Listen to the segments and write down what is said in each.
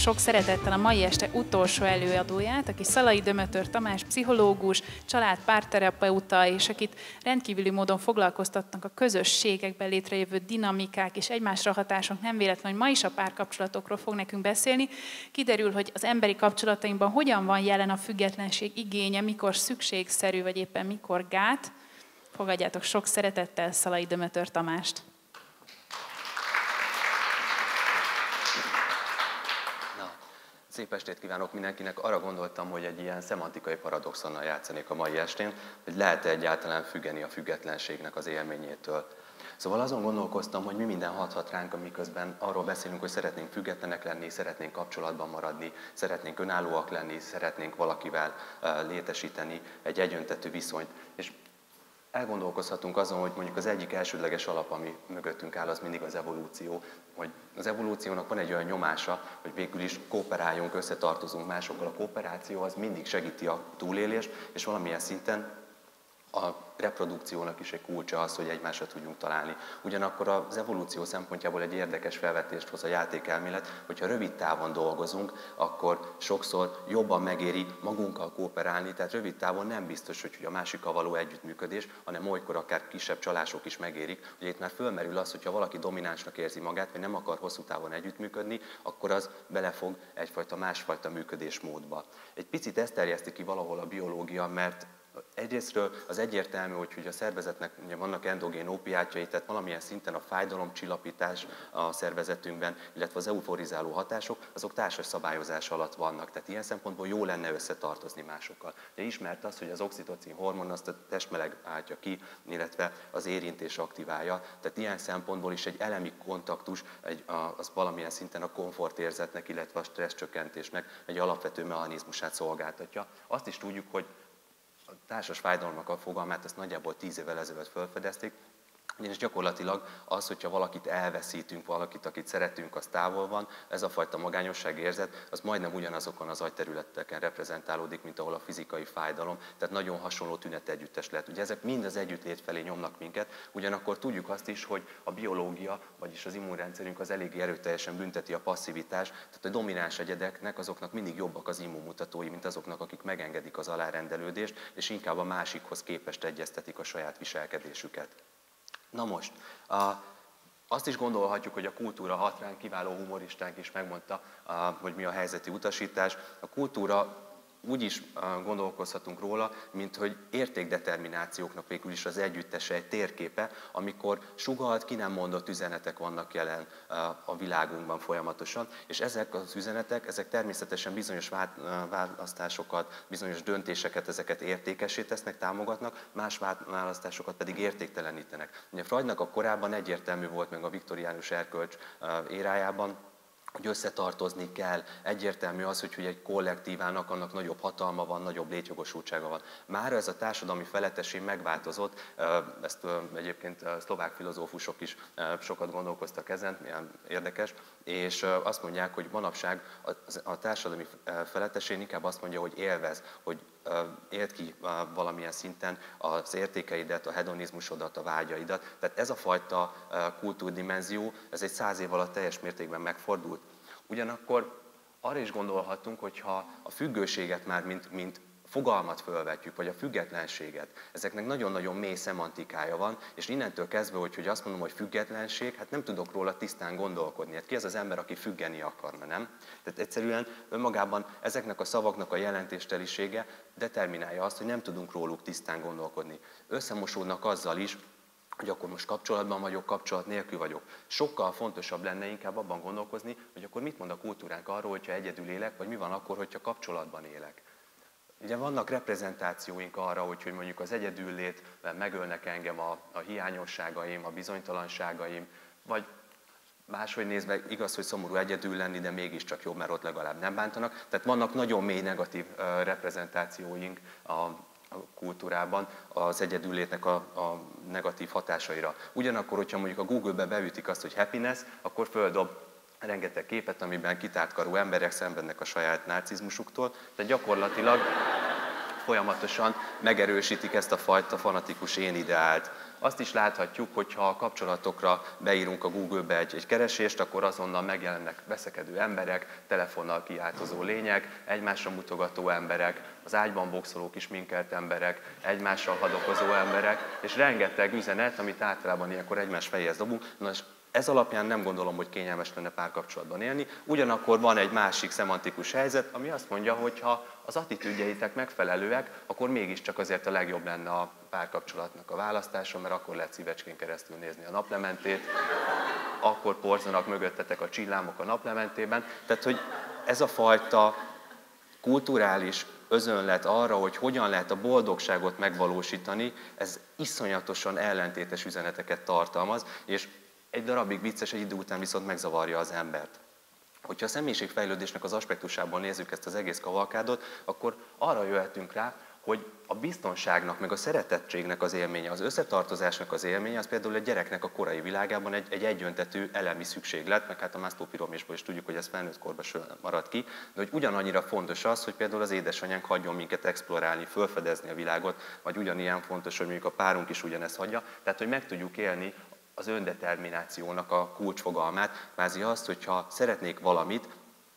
sok szeretettel a mai este utolsó előadóját, aki Szalai Dömötör Tamás, pszichológus, család párterapeuta, és akit rendkívüli módon foglalkoztatnak a közösségekben létrejövő dinamikák és egymásra hatások. Nem véletlen, hogy ma is a párkapcsolatokról fog nekünk beszélni. Kiderül, hogy az emberi kapcsolatainkban hogyan van jelen a függetlenség igénye, mikor szükségszerű, vagy éppen mikor gát. Fogadjátok sok szeretettel Szalai Dömötör Tamást. Szép estét kívánok mindenkinek. Arra gondoltam, hogy egy ilyen szemantikai paradoxonnal játszanék a mai estén, hogy lehet-e egyáltalán függeni a függetlenségnek az élményétől. Szóval azon gondolkoztam, hogy mi minden hathat ránk, amiközben arról beszélünk, hogy szeretnénk függetlenek lenni, szeretnénk kapcsolatban maradni, szeretnénk önállóak lenni, szeretnénk valakivel létesíteni egy egyöntetű viszonyt. És elgondolkozhatunk azon, hogy mondjuk az egyik elsődleges alap, ami mögöttünk áll, az mindig az evolúció. Hogy az evolúciónak van egy olyan nyomása, hogy végül is kooperáljunk, összetartozunk másokkal. A kooperáció az mindig segíti a túlélést, és valamilyen szinten a reprodukciónak is egy kulcsa az, hogy egymásra tudjunk találni. Ugyanakkor az evolúció szempontjából egy érdekes felvetést hoz a játékelmélet, hogyha rövid távon dolgozunk, akkor sokszor jobban megéri magunkkal kooperálni, tehát rövid távon nem biztos, hogy a másikkal való együttműködés, hanem olykor akár kisebb csalások is megérik. Ugye itt már fölmerül az, hogyha valaki dominánsnak érzi magát, vagy nem akar hosszú távon együttműködni, akkor az belefog egyfajta másfajta működésmódba. Egy picit ezt terjeszti ki valahol a biológia, mert Egyrésztről az egyértelmű, hogy, hogy a szervezetnek ugye vannak endogén ópiátjai, tehát valamilyen szinten a fájdalomcsillapítás a szervezetünkben, illetve az euforizáló hatások, azok társas szabályozás alatt vannak. Tehát ilyen szempontból jó lenne összetartozni másokkal. Ugye ismert az, hogy az oxitocin hormon azt a testmeleg álltja ki, illetve az érintés aktiválja. Tehát ilyen szempontból is egy elemi kontaktus egy, az valamilyen szinten a komfortérzetnek, illetve a stresszcsökkentésnek egy alapvető mechanizmusát szolgáltatja. Azt is tudjuk, hogy társas fájdalmak a fogalmát, ezt nagyjából tíz évvel ezelőtt felfedezték, ugyanis gyakorlatilag az, hogyha valakit elveszítünk, valakit, akit szeretünk, az távol van, ez a fajta magányosság érzet, az majdnem ugyanazokon az agyterületeken reprezentálódik, mint ahol a fizikai fájdalom, tehát nagyon hasonló tünet együttes lehet. Ugye ezek mind az együttlét felé nyomnak minket, ugyanakkor tudjuk azt is, hogy a biológia, vagyis az immunrendszerünk az eléggé erőteljesen bünteti a passzivitás, tehát a domináns egyedeknek azoknak mindig jobbak az immunmutatói, mint azoknak, akik megengedik az alárendelődést, és inkább a másikhoz képest egyeztetik a saját viselkedésüket. Na most, a, azt is gondolhatjuk, hogy a kultúra hat ránk, kiváló humoristánk is megmondta, a, hogy mi a helyzeti utasítás. A kultúra úgy is gondolkozhatunk róla, mint hogy értékdeterminációknak végül is az együttese egy térképe, amikor sugalt, ki nem mondott üzenetek vannak jelen a világunkban folyamatosan, és ezek az üzenetek, ezek természetesen bizonyos választásokat, bizonyos döntéseket, ezeket értékesé tesznek, támogatnak, más választásokat pedig értéktelenítenek. Ugye Freudnak a korábban egyértelmű volt meg a viktoriánus erkölcs érájában, hogy összetartozni kell. Egyértelmű az, hogy, hogy egy kollektívának annak nagyobb hatalma van, nagyobb létjogosultsága van. Már ez a társadalmi feletteség megváltozott, ezt egyébként szlovák filozófusok is sokat gondolkoztak ezen, milyen érdekes, és azt mondják, hogy manapság a társadalmi feletteség inkább azt mondja, hogy élvez, hogy élt ki valamilyen szinten az értékeidet, a hedonizmusodat, a vágyaidat. Tehát ez a fajta kultúrdimenzió, ez egy száz év alatt teljes mértékben megfordult. Ugyanakkor arra is gondolhatunk, hogyha a függőséget már mint, mint fogalmat fölvetjük, vagy a függetlenséget, ezeknek nagyon-nagyon mély szemantikája van, és innentől kezdve, hogy, hogy azt mondom, hogy függetlenség, hát nem tudok róla tisztán gondolkodni. Hát ki az az ember, aki függeni akarna, nem? Tehát egyszerűen önmagában ezeknek a szavaknak a jelentéstelisége determinálja azt, hogy nem tudunk róluk tisztán gondolkodni. Összemosódnak azzal is, hogy akkor most kapcsolatban vagyok, kapcsolat nélkül vagyok. Sokkal fontosabb lenne inkább abban gondolkozni, hogy akkor mit mond a kultúránk arról, hogyha egyedül élek, vagy mi van akkor, hogyha kapcsolatban élek. Ugye vannak reprezentációink arra, hogy, hogy mondjuk az egyedüllét megölnek engem a, a hiányosságaim, a bizonytalanságaim, vagy máshogy nézve igaz, hogy szomorú egyedül lenni, de mégiscsak jobb, mert ott legalább nem bántanak. Tehát vannak nagyon mély negatív reprezentációink a, a kultúrában az egyedüllétnek a, a negatív hatásaira. Ugyanakkor, hogyha mondjuk a Google-be beütik azt, hogy happiness, akkor földob rengeteg képet, amiben kitártkarú emberek szenvednek a saját narcizmusuktól, tehát gyakorlatilag folyamatosan megerősítik ezt a fajta fanatikus én ideált. Azt is láthatjuk, hogy ha a kapcsolatokra beírunk a Google-be egy, egy keresést, akkor azonnal megjelennek veszekedő emberek, telefonnal kiáltozó lények, egymásra mutogató emberek, az ágyban boxoló kis minkelt emberek, egymással hadokozó emberek, és rengeteg üzenet, amit általában ilyenkor egymás fejéhez dobunk. Na, és ez alapján nem gondolom, hogy kényelmes lenne párkapcsolatban élni. Ugyanakkor van egy másik szemantikus helyzet, ami azt mondja, hogy ha az attitűdjeitek megfelelőek, akkor mégiscsak azért a legjobb lenne a párkapcsolatnak a választása, mert akkor lehet szívecskén keresztül nézni a naplementét, akkor porzanak mögöttetek a csillámok a naplementében. Tehát, hogy ez a fajta kulturális özönlet arra, hogy hogyan lehet a boldogságot megvalósítani, ez iszonyatosan ellentétes üzeneteket tartalmaz, és egy darabig vicces, egy idő után viszont megzavarja az embert. Hogyha a személyiségfejlődésnek az aspektusából nézzük ezt az egész kavalkádot, akkor arra jöhetünk rá, hogy a biztonságnak, meg a szeretettségnek az élménye, az összetartozásnak az élménye, az például egy gyereknek a korai világában egy, egy egyöntetű elemi szükséglet, meg hát a Maslow piramisból is tudjuk, hogy ez felnőtt korban marad ki, de hogy ugyanannyira fontos az, hogy például az édesanyánk hagyjon minket explorálni, felfedezni a világot, vagy ugyanilyen fontos, hogy mondjuk a párunk is ugyanezt hagyja, tehát hogy meg tudjuk élni az öndeterminációnak a kulcsfogalmát, kvázi azt, hogyha szeretnék valamit,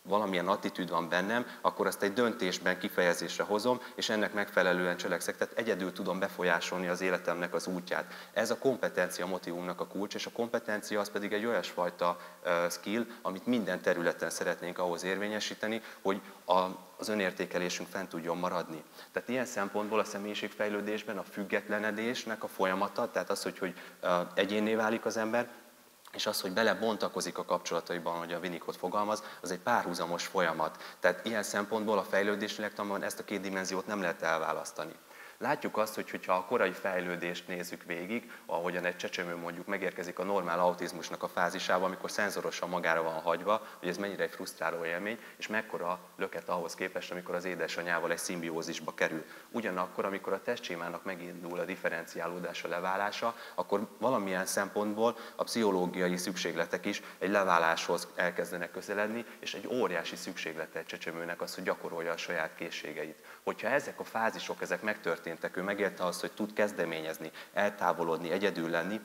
valamilyen attitűd van bennem, akkor azt egy döntésben kifejezésre hozom, és ennek megfelelően cselekszek. Tehát egyedül tudom befolyásolni az életemnek az útját. Ez a kompetencia motivumnak a kulcs, és a kompetencia az pedig egy olyasfajta skill, amit minden területen szeretnénk ahhoz érvényesíteni, hogy a, az önértékelésünk fent tudjon maradni. Tehát ilyen szempontból a személyiségfejlődésben a függetlenedésnek a folyamata, tehát az, hogy, hogy egyénné válik az ember, és az, hogy belebontakozik a kapcsolataiban, hogy a Winnicott fogalmaz, az egy párhuzamos folyamat. Tehát ilyen szempontból a fejlődés lélektanban ezt a két dimenziót nem lehet elválasztani. Látjuk azt, hogy hogyha a korai fejlődést nézzük végig, ahogyan egy csecsemő mondjuk megérkezik a normál autizmusnak a fázisába, amikor szenzorosan magára van hagyva, hogy ez mennyire egy frusztráló élmény, és mekkora löket ahhoz képest, amikor az édesanyával egy szimbiózisba kerül. Ugyanakkor, amikor a testsémának megindul a differenciálódása, leválása, akkor valamilyen szempontból a pszichológiai szükségletek is egy leváláshoz elkezdenek közeledni, és egy óriási szükséglete egy csecsemőnek az, hogy gyakorolja a saját készségeit. Hogyha ezek a fázisok, ezek megtörténnek, történtek. Ő megélte azt, hogy tud kezdeményezni, eltávolodni, egyedül lenni,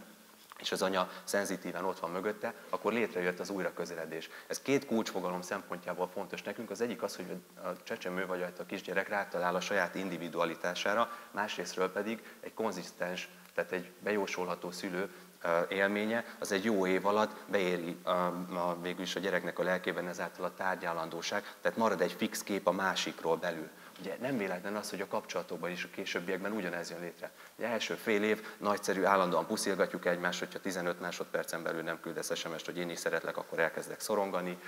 és az anya szenzitíven ott van mögötte, akkor létrejött az újra közeledés. Ez két kulcsfogalom szempontjából fontos nekünk. Az egyik az, hogy a csecsemő vagy a kisgyerek rátalál a saját individualitására, másrésztről pedig egy konzisztens, tehát egy bejósolható szülő élménye, az egy jó év alatt beéri a, a, végül is a gyereknek a lelkében ezáltal a tárgyalandóság, tehát marad egy fix kép a másikról belül. Ugye nem véletlen az, hogy a kapcsolatokban is a későbbiekben ugyanez jön létre. Ugye első fél év nagyszerű, állandóan puszilgatjuk egymást, hogyha 15 másodpercen belül nem küldesz SMS-t, hogy én is szeretlek, akkor elkezdek szorongani,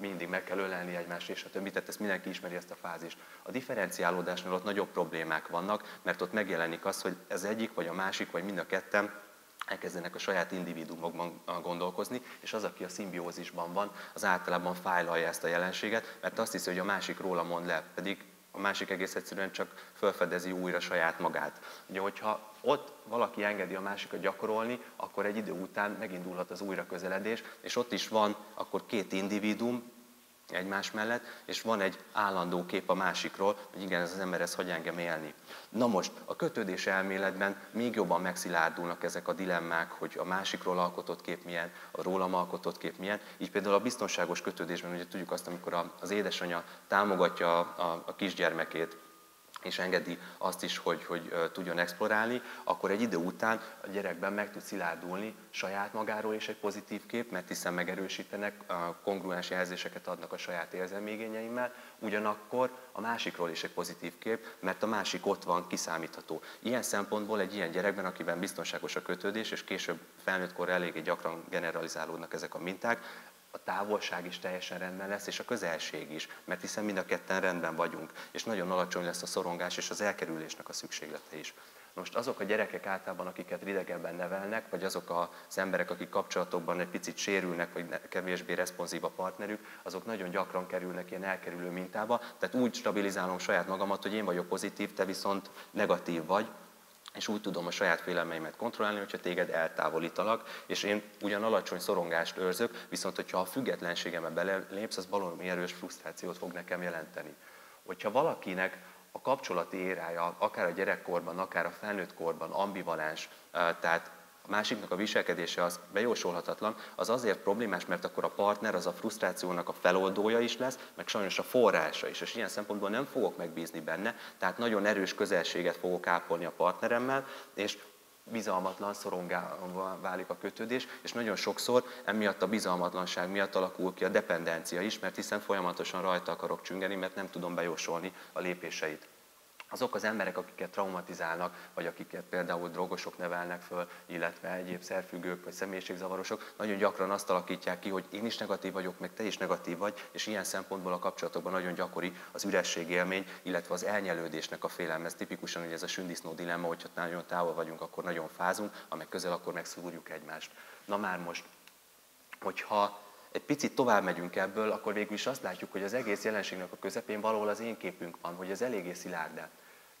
mindig meg kell ölelni egymást, és a többi. Tehát ezt mindenki ismeri ezt a fázist. A differenciálódásnál ott nagyobb problémák vannak, mert ott megjelenik az, hogy ez egyik, vagy a másik, vagy mind a ketten elkezdenek a saját individuumokban gondolkozni, és az, aki a szimbiózisban van, az általában fájlalja ezt a jelenséget, mert azt hiszi, hogy a másik róla mond le, pedig a másik egész egyszerűen csak felfedezi újra saját magát. Ugye, hogyha ott valaki engedi a másikat gyakorolni, akkor egy idő után megindulhat az újra közeledés, és ott is van akkor két individuum, egymás mellett, és van egy állandó kép a másikról, hogy igen, ez az ember ez hagy engem élni. Na most, a kötődés elméletben még jobban megszilárdulnak ezek a dilemmák, hogy a másikról alkotott kép milyen, a rólam alkotott kép milyen. Így például a biztonságos kötődésben ugye tudjuk azt, amikor az édesanyja támogatja a, a, a kisgyermekét, és engedi azt is, hogy, hogy tudjon explorálni, akkor egy idő után a gyerekben meg tud szilárdulni saját magáról is egy pozitív kép, mert hiszen megerősítenek, kongruens jelzéseket adnak a saját érzelmégényeimmel, ugyanakkor a másikról is egy pozitív kép, mert a másik ott van, kiszámítható. Ilyen szempontból egy ilyen gyerekben, akiben biztonságos a kötődés, és később felnőttkor eléggé gyakran generalizálódnak ezek a minták, a távolság is teljesen rendben lesz, és a közelség is, mert hiszen mind a ketten rendben vagyunk, és nagyon alacsony lesz a szorongás és az elkerülésnek a szükséglete is. Most azok a gyerekek általában, akiket ridegebben nevelnek, vagy azok az emberek, akik kapcsolatokban egy picit sérülnek, vagy kevésbé responsív a partnerük, azok nagyon gyakran kerülnek ilyen elkerülő mintába. Tehát úgy stabilizálom saját magamat, hogy én vagyok pozitív, te viszont negatív vagy, és úgy tudom a saját félelmeimet kontrollálni, hogyha téged eltávolítalak, és én ugyan alacsony szorongást őrzök, viszont hogyha a függetlenségembe belépsz, az valami erős frusztrációt fog nekem jelenteni. Hogyha valakinek a kapcsolati érája, akár a gyerekkorban, akár a felnőtt korban ambivalens, tehát a másiknak a viselkedése az bejósolhatatlan, az azért problémás, mert akkor a partner az a frusztrációnak a feloldója is lesz, meg sajnos a forrása is, és ilyen szempontból nem fogok megbízni benne, tehát nagyon erős közelséget fogok ápolni a partneremmel, és bizalmatlan, szorongálva válik a kötődés, és nagyon sokszor emiatt a bizalmatlanság miatt alakul ki a dependencia is, mert hiszen folyamatosan rajta akarok csüngeni, mert nem tudom bejósolni a lépéseit azok az emberek, akiket traumatizálnak, vagy akiket például drogosok nevelnek föl, illetve egyéb szerfüggők vagy személyiségzavarosok, nagyon gyakran azt alakítják ki, hogy én is negatív vagyok, meg te is negatív vagy, és ilyen szempontból a kapcsolatokban nagyon gyakori az üresség illetve az elnyelődésnek a félelme. Ez tipikusan hogy ez a sündisznó dilemma, hogyha nagyon távol vagyunk, akkor nagyon fázunk, amely közel, akkor megszúrjuk egymást. Na már most, hogyha egy picit tovább megyünk ebből, akkor végül is azt látjuk, hogy az egész jelenségnek a közepén valahol az én képünk van, hogy ez eléggé szilárd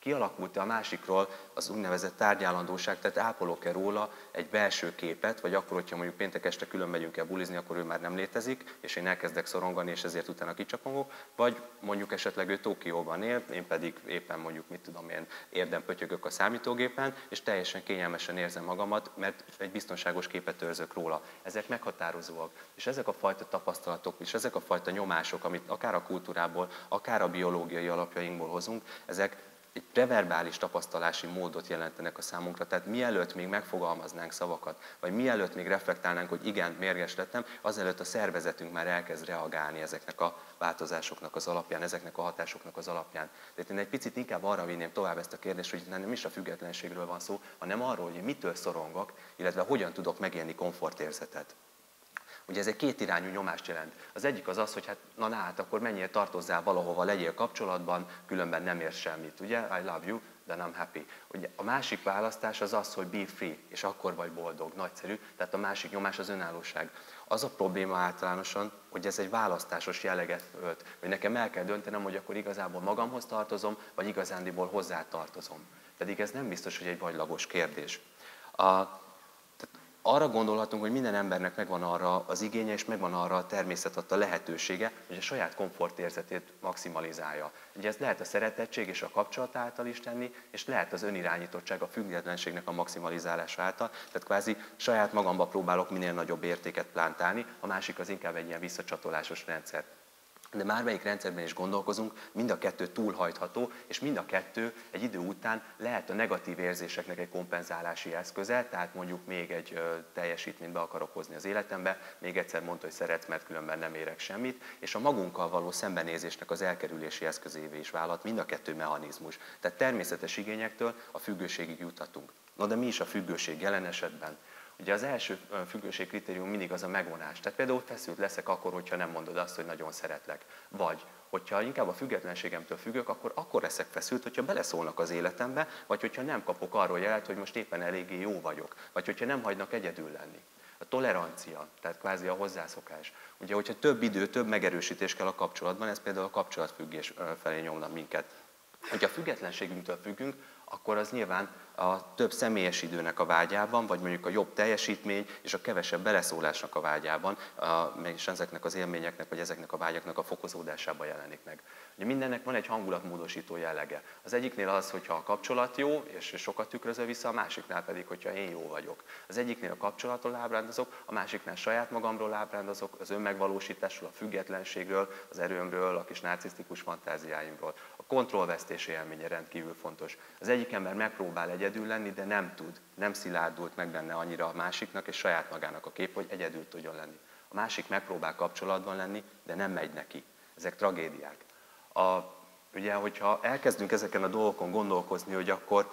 kialakult-e a másikról az úgynevezett tárgyálandóság, tehát ápolok-e róla egy belső képet, vagy akkor, hogyha mondjuk péntek este külön megyünk el bulizni, akkor ő már nem létezik, és én elkezdek szorongani, és ezért utána kicsapongok, vagy mondjuk esetleg ő Tokióban él, én pedig éppen mondjuk, mit tudom én, érdem pötyögök a számítógépen, és teljesen kényelmesen érzem magamat, mert egy biztonságos képet őrzök róla. Ezek meghatározóak. És ezek a fajta tapasztalatok, és ezek a fajta nyomások, amit akár a kultúrából, akár a biológiai alapjainkból hozunk, ezek egy preverbális tapasztalási módot jelentenek a számunkra. Tehát mielőtt még megfogalmaznánk szavakat, vagy mielőtt még reflektálnánk, hogy igen, mérges lettem, azelőtt a szervezetünk már elkezd reagálni ezeknek a változásoknak az alapján, ezeknek a hatásoknak az alapján. Tehát én egy picit inkább arra vinném tovább ezt a kérdést, hogy nem is a függetlenségről van szó, hanem arról, hogy mitől szorongok, illetve hogyan tudok megélni komfortérzetet. Ugye ez egy kétirányú nyomást jelent. Az egyik az az, hogy hát na, na hát akkor menjél tartozzál valahova, legyél kapcsolatban, különben nem érsz semmit, ugye? I love you, de nem happy. Ugye a másik választás az az, hogy be free, és akkor vagy boldog, nagyszerű. Tehát a másik nyomás az önállóság. Az a probléma általánosan, hogy ez egy választásos jelleget ölt, hogy nekem el kell döntenem, hogy akkor igazából magamhoz tartozom, vagy igazándiból hozzá tartozom. Pedig ez nem biztos, hogy egy vagylagos kérdés. A, arra gondolhatunk, hogy minden embernek megvan arra az igénye, és megvan arra a természet adta lehetősége, hogy a saját komfortérzetét maximalizálja. Ugye ez lehet a szeretettség és a kapcsolat által is tenni, és lehet az önirányítottság, a függetlenségnek a maximalizálása által. Tehát kvázi saját magamba próbálok minél nagyobb értéket plántálni, a másik az inkább egy ilyen visszacsatolásos rendszer de bármelyik rendszerben is gondolkozunk, mind a kettő túlhajtható, és mind a kettő egy idő után lehet a negatív érzéseknek egy kompenzálási eszköze, tehát mondjuk még egy teljesítményt be akarok hozni az életembe, még egyszer mondta, hogy szeretsz, mert különben nem érek semmit, és a magunkkal való szembenézésnek az elkerülési eszközévé is vállalt mind a kettő mechanizmus. Tehát természetes igényektől a függőségig juthatunk. Na de mi is a függőség jelen esetben? Ugye az első függőség kritérium mindig az a megvonás. Tehát például feszült leszek akkor, hogyha nem mondod azt, hogy nagyon szeretlek. Vagy, hogyha inkább a függetlenségemtől függök, akkor akkor leszek feszült, hogyha beleszólnak az életembe, vagy hogyha nem kapok arról jelet, hogy most éppen eléggé jó vagyok, vagy hogyha nem hagynak egyedül lenni. A tolerancia, tehát kvázi a hozzászokás. Ugye, hogyha több idő, több megerősítés kell a kapcsolatban, ez például a kapcsolatfüggés felé nyomna minket. Hogyha a függetlenségünktől függünk, akkor az nyilván a több személyes időnek a vágyában, vagy mondjuk a jobb teljesítmény és a kevesebb beleszólásnak a vágyában, és ezeknek az élményeknek, vagy ezeknek a vágyaknak a fokozódásában jelenik meg. Ugye mindennek van egy hangulatmódosító jellege. Az egyiknél az, hogyha a kapcsolat jó, és sokat tükröző vissza, a másiknál pedig, hogyha én jó vagyok. Az egyiknél a kapcsolatról ábrándozok, a másiknál saját magamról ábrándozok, az önmegvalósításról, a függetlenségről, az erőmről, a kis narcisztikus fantáziáimról. Kontrollvesztés élménye rendkívül fontos. Az egyik ember megpróbál egyedül lenni, de nem tud, nem szilárdult meg benne annyira a másiknak és saját magának a kép, hogy egyedül tudjon lenni. A másik megpróbál kapcsolatban lenni, de nem megy neki. Ezek tragédiák. A, ugye, hogyha elkezdünk ezeken a dolgokon gondolkozni, hogy akkor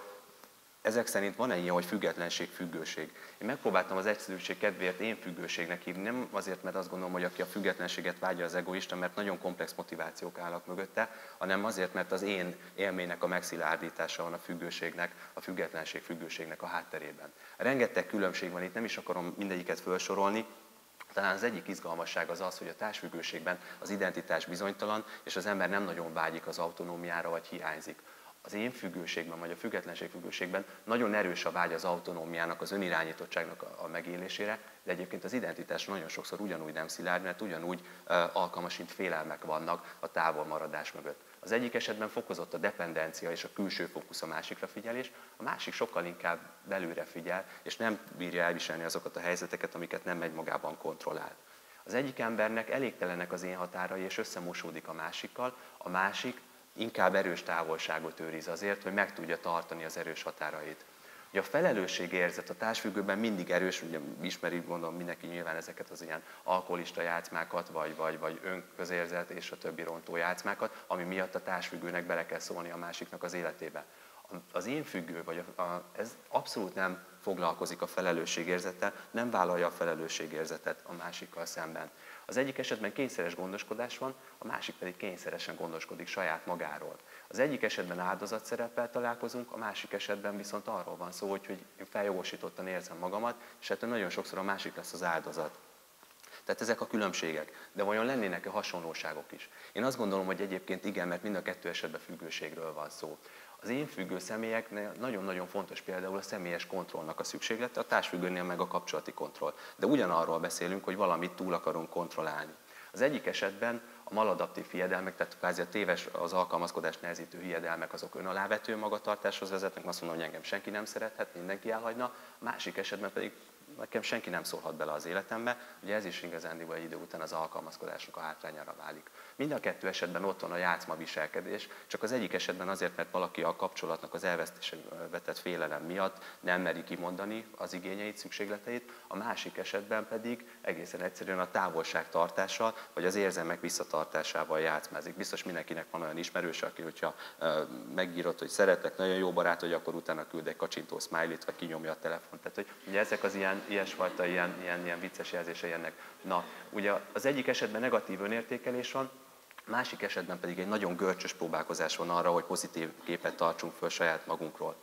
ezek szerint van-e ilyen, hogy függetlenség, függőség? Én megpróbáltam az egyszerűség kedvéért én függőségnek hívni, nem azért, mert azt gondolom, hogy aki a függetlenséget vágya az egoista, mert nagyon komplex motivációk állnak mögötte, hanem azért, mert az én élménynek a megszilárdítása van a függőségnek, a függetlenség függőségnek a hátterében. Rengeteg különbség van itt, nem is akarom mindegyiket felsorolni, talán az egyik izgalmasság az az, hogy a társfüggőségben az identitás bizonytalan, és az ember nem nagyon vágyik az autonómiára, vagy hiányzik. Az én függőségben, vagy a függetlenség függőségben nagyon erős a vágy az autonómiának, az önirányítottságnak a megélésére, de egyébként az identitás nagyon sokszor ugyanúgy nem szilárd, mert ugyanúgy alkalmasint félelmek vannak a távolmaradás mögött. Az egyik esetben fokozott a dependencia és a külső fókusz a másikra figyelés, a másik sokkal inkább belülre figyel, és nem bírja elviselni azokat a helyzeteket, amiket nem megy magában kontrollál. Az egyik embernek elégtelenek az én határai, és összemosódik a másikkal, a másik inkább erős távolságot őriz azért, hogy meg tudja tartani az erős határait. Ugye a felelősségérzet a társfüggőben mindig erős, ugye ismeri gondolom mindenki nyilván ezeket az ilyen alkoholista játszmákat, vagy, vagy, vagy önközérzet és a többi rontó játszmákat, ami miatt a társfüggőnek bele kell szólni a másiknak az életébe. Az én függő, vagy a, a, ez abszolút nem foglalkozik a felelősségérzettel, nem vállalja a felelősségérzetet a másikkal szemben. Az egyik esetben kényszeres gondoskodás van, a másik pedig kényszeresen gondoskodik saját magáról. Az egyik esetben áldozatszereppel találkozunk, a másik esetben viszont arról van szó, hogy, hogy én feljogosítottan érzem magamat, és ettől nagyon sokszor a másik lesz az áldozat. Tehát ezek a különbségek. De vajon lennének-e hasonlóságok is? Én azt gondolom, hogy egyébként igen, mert mind a kettő esetben függőségről van szó. Az én függő személyeknél nagyon-nagyon fontos például a személyes kontrollnak a szükséglete, a társfüggőnél meg a kapcsolati kontroll. De ugyanarról beszélünk, hogy valamit túl akarunk kontrollálni. Az egyik esetben a maladaptív hiedelmek, tehát kvázi a téves, az alkalmazkodást nehezítő hiedelmek, azok önalávető magatartáshoz vezetnek, azt mondom, hogy engem senki nem szerethet, mindenki elhagyna, másik esetben pedig nekem senki nem szólhat bele az életembe, ugye ez is igazándiból egy idő után az alkalmazkodásnak a hátrányára válik. Mind a kettő esetben ott van a játszma viselkedés, csak az egyik esetben azért, mert valaki a kapcsolatnak az elvesztése vetett félelem miatt nem meri kimondani az igényeit, szükségleteit, a másik esetben pedig egészen egyszerűen a távolság tartása, vagy az érzelmek visszatartásával játszmázik. Biztos mindenkinek van olyan ismerős, aki, hogyha megírott, hogy szeretek, nagyon jó barát, hogy akkor utána küld egy kacsintó smiley-t, vagy kinyomja a telefont. Tehát, hogy ugye ezek az ilyen, ilyesfajta ilyen, ilyen, ilyen vicces jelzései ennek. Na, ugye az egyik esetben negatív önértékelés van, másik esetben pedig egy nagyon görcsös próbálkozás van arra, hogy pozitív képet tartsunk föl saját magunkról.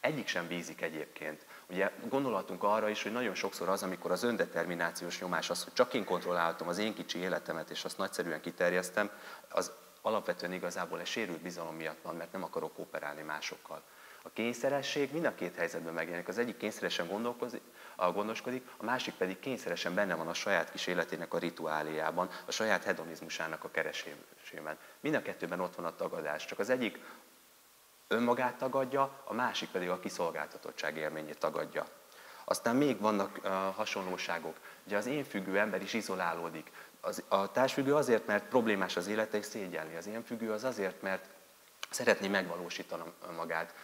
Egyik sem bízik egyébként. Ugye gondolhatunk arra is, hogy nagyon sokszor az, amikor az öndeterminációs nyomás az, hogy csak én kontrolláltam az én kicsi életemet, és azt nagyszerűen kiterjesztem, az alapvetően igazából egy sérült bizalom miatt van, mert nem akarok kooperálni másokkal. A kényszeresség mind a két helyzetben megjelenik. Az egyik kényszeresen gondoskodik, a másik pedig kényszeresen benne van a saját kis életének a rituáléjában, a saját hedonizmusának a keresésében. Mind a kettőben ott van a tagadás, csak az egyik önmagát tagadja, a másik pedig a kiszolgáltatottság élményét tagadja. Aztán még vannak hasonlóságok. Ugye az én függő ember is izolálódik. Az, a társfüggő azért, mert problémás az élete és szégyelni. Az én függő az azért, mert szeretné megvalósítani magát.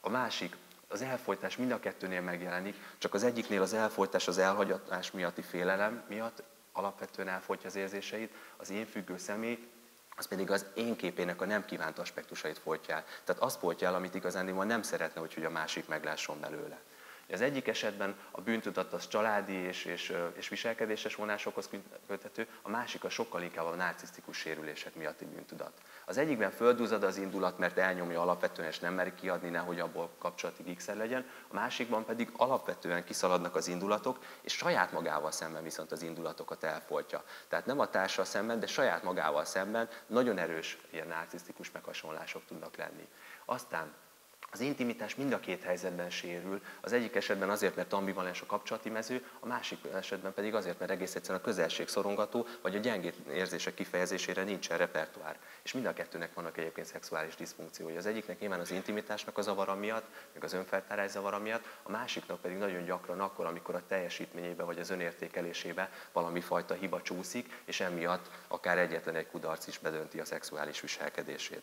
A másik, az elfolytás mind a kettőnél megjelenik, csak az egyiknél az elfolytás az elhagyatás miatti félelem miatt alapvetően elfolytja az érzéseit, az én függő személy az pedig az én képének a nem kívánt aspektusait folytja el. Tehát azt folytja el, amit igazán nem szeretne, hogy a másik meglásson belőle. Az egyik esetben a bűntudat az családi és, és, és viselkedéses vonásokhoz köthető, a másik a sokkal inkább a narcisztikus sérülések miatti bűntudat. Az egyikben földúzad az indulat, mert elnyomja alapvetően, és nem meri kiadni, nehogy abból kapcsolati gigszer legyen, a másikban pedig alapvetően kiszaladnak az indulatok, és saját magával szemben viszont az indulatokat elfoltja. Tehát nem a társal szemben, de saját magával szemben nagyon erős ilyen narcisztikus meghasonlások tudnak lenni. Aztán az intimitás mind a két helyzetben sérül, az egyik esetben azért, mert ambivalens a kapcsolati mező, a másik esetben pedig azért, mert egész egyszerűen a közelség szorongató, vagy a gyengé érzések kifejezésére nincsen repertoár. És mind a kettőnek vannak egyébként szexuális diszfunkciói. Az egyiknek nyilván az intimitásnak a zavara miatt, meg az önfeltárás zavara miatt, a másiknak pedig nagyon gyakran akkor, amikor a teljesítményébe vagy az önértékelésébe valami fajta hiba csúszik, és emiatt akár egyetlen egy kudarc is bedönti a szexuális viselkedését.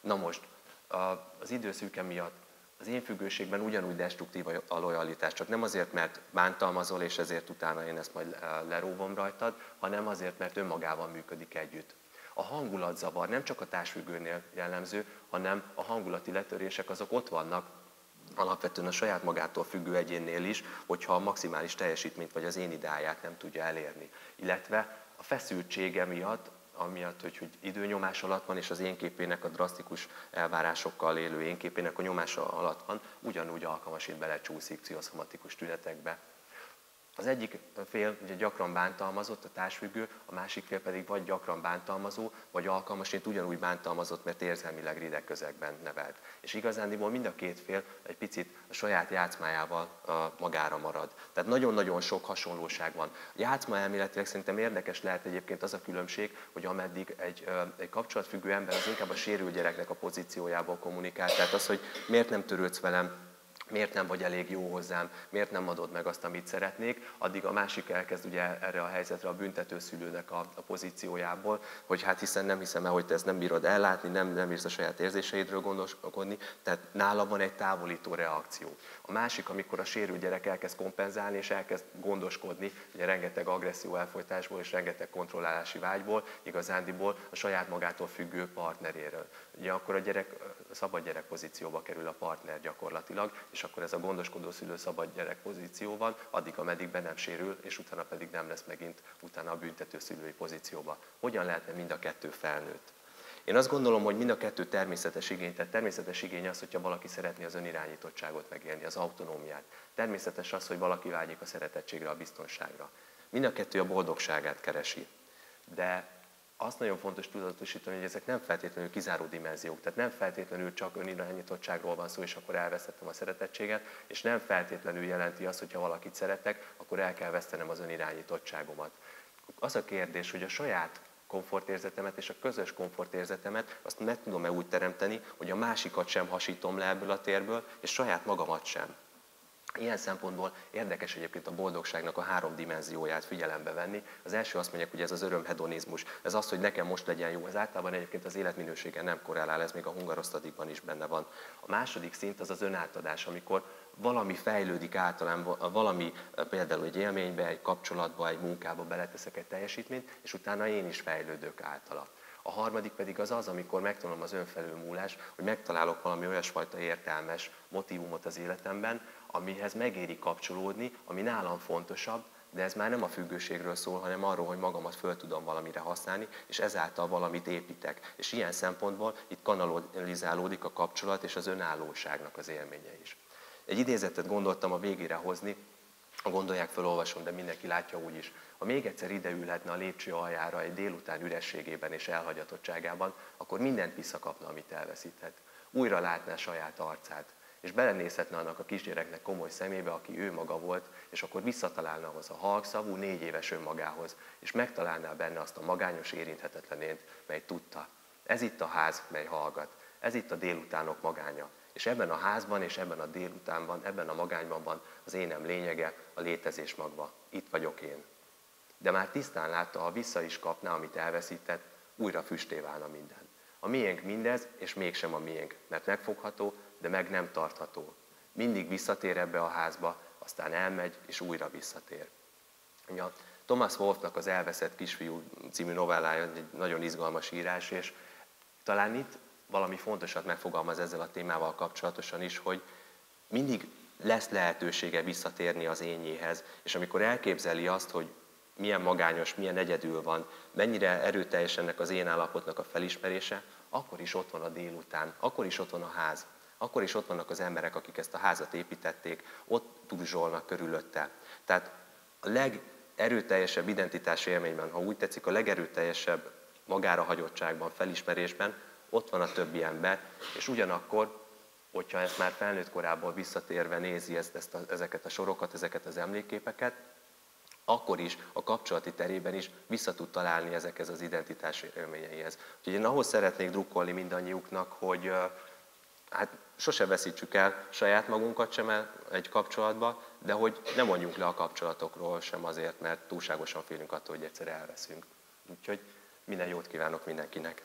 Na most, az időszűke miatt az én függőségben ugyanúgy destruktív a lojalitás, csak nem azért, mert bántalmazol, és ezért utána én ezt majd leróvom rajtad, hanem azért, mert önmagával működik együtt. A hangulatzavar nem csak a társfüggőnél jellemző, hanem a hangulati letörések azok ott vannak, alapvetően a saját magától függő egyénnél is, hogyha a maximális teljesítményt vagy az én ideáját nem tudja elérni. Illetve a feszültsége miatt amiatt, hogy, hogy időnyomás alatt van, és az én képének a drasztikus elvárásokkal élő én képének a nyomása alatt van, ugyanúgy alkalmasít belecsúszik pszichoszomatikus tünetekbe. Az egyik fél ugye gyakran bántalmazott, a társfüggő, a másik fél pedig vagy gyakran bántalmazó, vagy alkalmasint ugyanúgy bántalmazott, mert érzelmileg rideg közegben nevelt. És igazándiból mind a két fél egy picit a saját játszmájával magára marad. Tehát nagyon-nagyon sok hasonlóság van. A játszma elméletileg szerintem érdekes lehet egyébként az a különbség, hogy ameddig egy, egy kapcsolatfüggő ember az inkább a sérült gyereknek a pozíciójából kommunikál. Tehát az, hogy miért nem törődsz velem, miért nem vagy elég jó hozzám, miért nem adod meg azt, amit szeretnék, addig a másik elkezd ugye erre a helyzetre a büntetőszülőnek a, a pozíciójából, hogy hát hiszen nem hiszem el, hogy te ezt nem bírod ellátni, nem, nem bírsz a saját érzéseidről gondoskodni, tehát nála van egy távolító reakció. A másik, amikor a sérült gyerek elkezd kompenzálni és elkezd gondoskodni, ugye rengeteg agresszió elfolytásból és rengeteg kontrollálási vágyból, igazándiból a saját magától függő partneréről. Ugye akkor a gyerek szabad gyerek pozícióba kerül a partner gyakorlatilag, és akkor ez a gondoskodó szülő szabad gyerek pozíció van, addig, ameddig be nem sérül, és utána pedig nem lesz megint utána a büntető szülői pozícióba. Hogyan lehetne mind a kettő felnőtt? Én azt gondolom, hogy mind a kettő természetes igény. Tehát természetes igény az, hogyha valaki szeretné az önirányítottságot megélni, az autonómiát. Természetes az, hogy valaki vágyik a szeretetségre, a biztonságra. Mind a kettő a boldogságát keresi. De azt nagyon fontos tudatosítani, hogy ezek nem feltétlenül kizáró dimenziók, tehát nem feltétlenül csak önirányítottságról van szó, és akkor elvesztettem a szeretettséget, és nem feltétlenül jelenti azt, hogy ha valakit szeretek, akkor el kell vesztenem az önirányítottságomat. Az a kérdés, hogy a saját komfortérzetemet és a közös komfortérzetemet azt meg tudom-e úgy teremteni, hogy a másikat sem hasítom le ebből a térből, és saját magamat sem. Ilyen szempontból érdekes egyébként a boldogságnak a három dimenzióját figyelembe venni. Az első azt mondják, hogy ez az örömhedonizmus. Ez az, hogy nekem most legyen jó. Ez általában egyébként az életminősége nem korrelál, ez még a hungarosztadikban is benne van. A második szint az az önátadás, amikor valami fejlődik általán, valami például egy élménybe, egy kapcsolatba, egy munkába beleteszek egy teljesítményt, és utána én is fejlődök általa. A harmadik pedig az az, amikor megtanulom az önfelülmúlás, hogy megtalálok valami olyasfajta értelmes motivumot az életemben, amihez megéri kapcsolódni, ami nálam fontosabb, de ez már nem a függőségről szól, hanem arról, hogy magamat föl tudom valamire használni, és ezáltal valamit építek. És ilyen szempontból itt kanalizálódik a kapcsolat és az önállóságnak az élménye is. Egy idézetet gondoltam a végére hozni, ha gondolják, felolvasom, de mindenki látja úgy is. Ha még egyszer ideülhetne a lépcső aljára egy délután ürességében és elhagyatottságában, akkor mindent visszakapna, amit elveszíthet. Újra látná saját arcát, és belenézhetne annak a kisgyereknek komoly szemébe, aki ő maga volt, és akkor visszatalálna ahhoz a halkszavú négy éves önmagához, és megtalálná benne azt a magányos érinthetetlenét, mely tudta. Ez itt a ház, mely hallgat. Ez itt a délutánok magánya. És ebben a házban és ebben a délutánban, ebben a magányban van az énem lényege, a létezés magva. Itt vagyok én. De már tisztán látta, ha vissza is kapná, amit elveszített, újra füsté válna minden. A miénk mindez, és mégsem a miénk, mert megfogható, de meg nem tartható. Mindig visszatér ebbe a házba, aztán elmegy, és újra visszatér. Ja, Thomas Wolfnak az Elveszett kisfiú című novellája egy nagyon izgalmas írás, és talán itt valami fontosat megfogalmaz ezzel a témával kapcsolatosan is, hogy mindig lesz lehetősége visszatérni az ényéhez, és amikor elképzeli azt, hogy milyen magányos, milyen egyedül van, mennyire erőteljes ennek az én állapotnak a felismerése, akkor is ott van a délután, akkor is ott van a ház, akkor is ott vannak az emberek, akik ezt a házat építették, ott tuduzsolnak körülötte. Tehát a legerőteljesebb identitási élményben, ha úgy tetszik, a legerőteljesebb magára hagyottságban, felismerésben, ott van a többi ember, és ugyanakkor, hogyha ezt már felnőtt korából visszatérve nézi ezt, ezt a, ezeket a sorokat, ezeket az emlékképeket, akkor is a kapcsolati terében is vissza tud találni ezekhez az identitási élményeihez. Úgyhogy én ahhoz szeretnék drukkolni mindannyiuknak, hogy hát sose veszítsük el saját magunkat sem egy kapcsolatba, de hogy ne mondjunk le a kapcsolatokról sem azért, mert túlságosan félünk attól, hogy egyszer elveszünk. Úgyhogy minden jót kívánok mindenkinek!